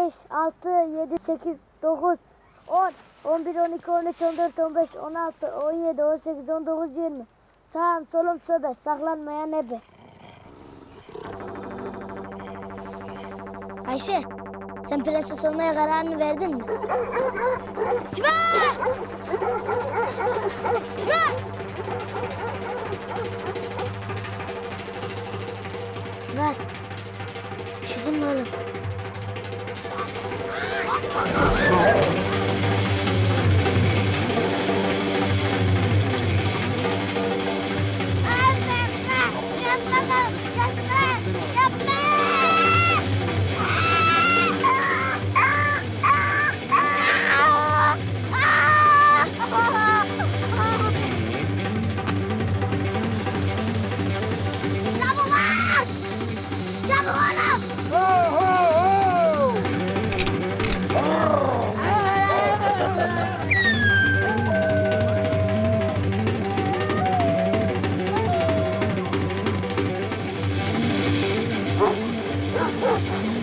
5, 6, 7, 8, 9, 10, 11, 12, 13, 14, 15, 16, 17, 18, 19, 20. Sağım solum sobe saklanmayan ebe. Ayşe, sen prenses olmaya kararını verdin mi? Sivas! Sivas! Sivas, üşüdün mü oğlum? Let's go! Oh,